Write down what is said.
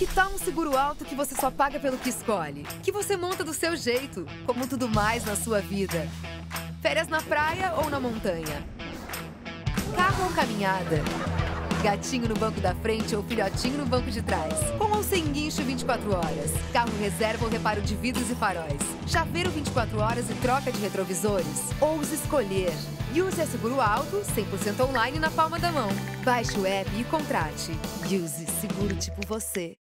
Que tal um seguro alto que você só paga pelo que escolhe? Que você monta do seu jeito, como tudo mais na sua vida. Férias na praia ou na montanha? Carro ou caminhada? Gatinho no banco da frente ou filhotinho no banco de trás? Com ou sem guincho 24 horas? Carro reserva ou reparo de vidros e faróis? Chaveiro 24 horas e troca de retrovisores? Ouse escolher. Use a seguro alto, 100% online na palma da mão. Baixe o app e contrate. Use seguro tipo você.